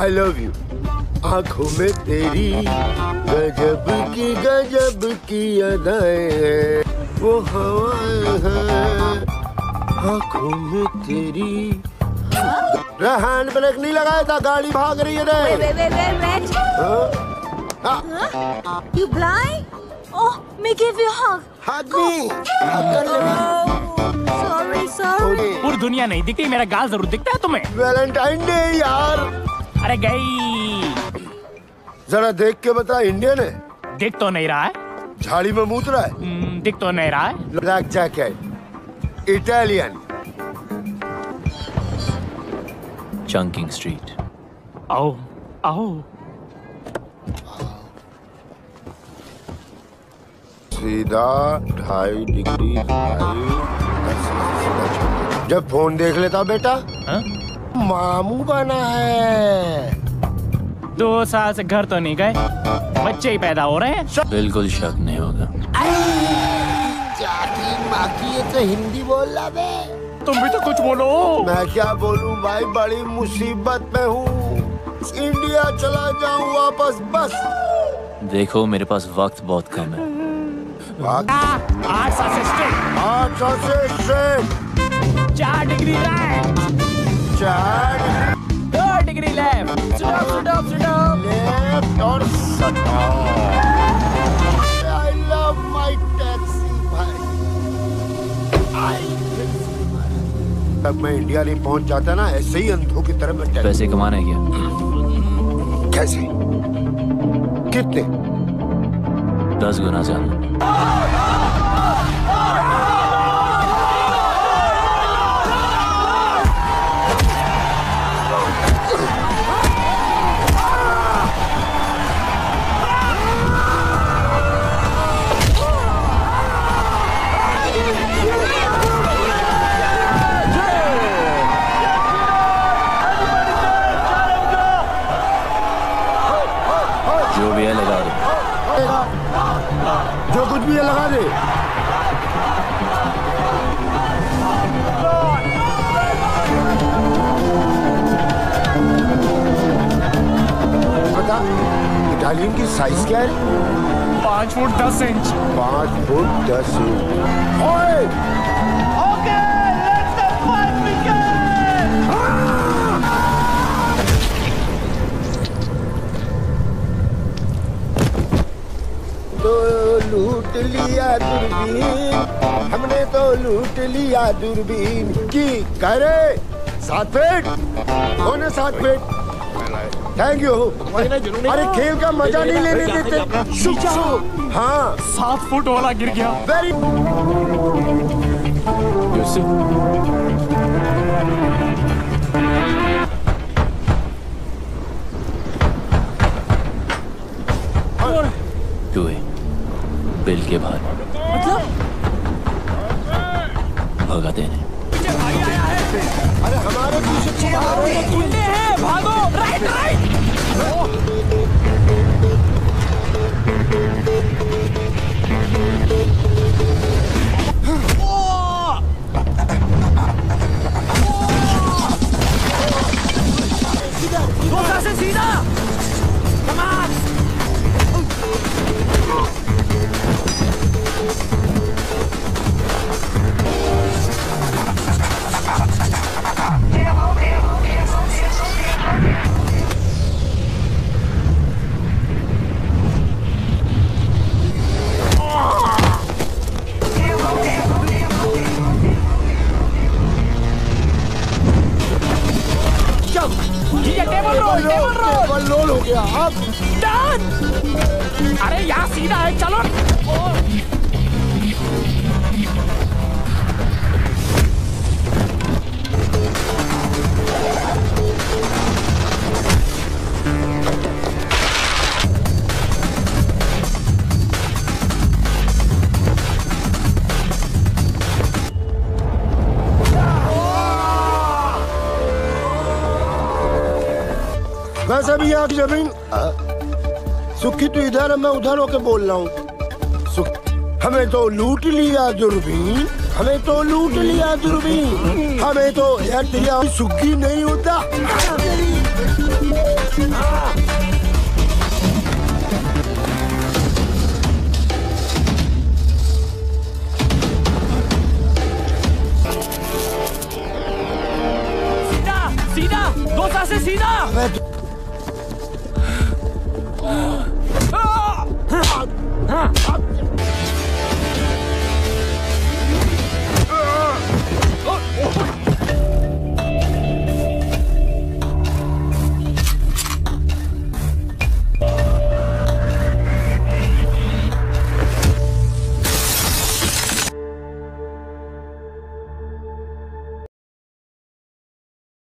I love you आँखों में तेरी गजब की गजब की अदाएँ हैं वो हवाएँ हैं आँखों में तेरी हैंड ब्रेक नहीं लगाया था गाड़ी भाग रही है Wait, रे wait, wait, wait, wait. हाँ? Huh? You blind? Oh, me give you a hug. हाथ भी हाथ कर ले Oh, sorry, sorry. पूरी दुनिया नहीं दिखती मेरा गाल ज़रूर दिखता है तुम्हें वैलेंटाइन डे यार अरे गई। जरा देख के बता इंडियन है? दिख तो नहीं रहा है। झाड़ी में मूत रहा है? हम्म, दिख तो नहीं रहा है। Black jacket. Italian. Chunking street आओ आओ। सीधा ढाई डिग्री जब फ़ोन देख लेता बेटा। हाँ? मामू बना है। दो साल से घर तो नहीं गए। बच्चे ही पैदा हो रहे हैं। बिल्कुल शक नहीं होगा। जाती ये तो हिंदी बोल रहा बे। तुम भी तो कुछ बोलो। मैं क्या बोलूँ भाई बड़ी मुसीबत में हूँ। इंडिया चला जाऊँ वापस बस। देखो मेरे पास वक्त बहुत कम है। आठ साल से straight, आठ सौ से straight, चार डिग्री राइट चार दो degree left stop stop stop left और आई लव माय टैक्सी भाई। तब मैं इंडिया नहीं पहुँच जाता ना ऐसे ही अंधों की तरह मैं पैसे कमाने क्या? कैसे? कितने? दस गुना ज़्यादा जो भी है लगा दो। जो कुछ भी है लगा दे। इटालियन की साइज़ क्या है? पाँच फुट दस इंच। पाँच फुट दस इंच। लूट लिया दूरबीन। हमने तो लूट लिया दूरबीन। की करे? सात फीट? कौन सात फीट? थैंक यू अरे खेल का मज़ा नहीं लेने देते। हाँ। सात फुट वाला गिर गया। वेरी बिल के बाहर। भगा देने अरे हमारे पीछे हैं भागो। राइट राइट रोल हो गया। अब अरे यहाँ सीधा है चलो। वैसे भी यहाँ की ज़मीन सुखी तो इधर है मैं उधर होके बोल रहा हूँ। हमें तो लूट लिया दूरबीन। हमें तो लूट लिया दूरबीन। हमें तो यार तेरी सुखी नहीं होता। सीधा सीधा दो से सीधा। 啊。